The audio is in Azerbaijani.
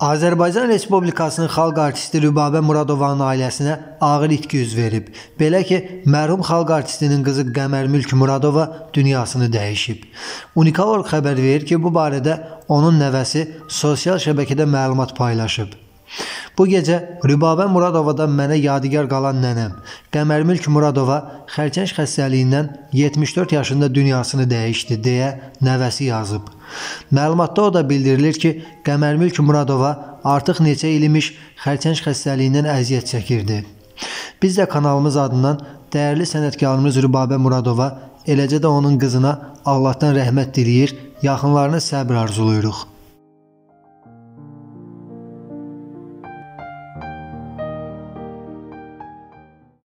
Azərbaycan Respublikasının xalq artisti Rübabə Muradovanın ailəsinə ağır itki üz verib. Belə ki, mərhum xalq artistinin qızı Qəmər Mülk Muradova dünyasını dəyişib. Unikal olaraq xəbər verir ki, bu barədə onun nəvəsi sosial şəbəkədə məlumat paylaşıb. Bu gecə Rübabə Muradovadan mənə yadigar qalan nənəm Qəmər Mülk Muradova xərçəng xəstəliyindən 74 yaşında dünyasını dəyişdi deyə nəvəsi yazıb. Məlumatda o da bildirilir ki, Qəmər Mülk Muradova artıq neçə il imiş xərçəng xəstəliyindən əziyyət çəkirdi. Biz də kanalımız adından dəyərli sənətkarımız Rübabə Muradova, eləcə də onun qızına Allahdan rəhmət diləyir, yaxınlarına səbr arzulayırıq.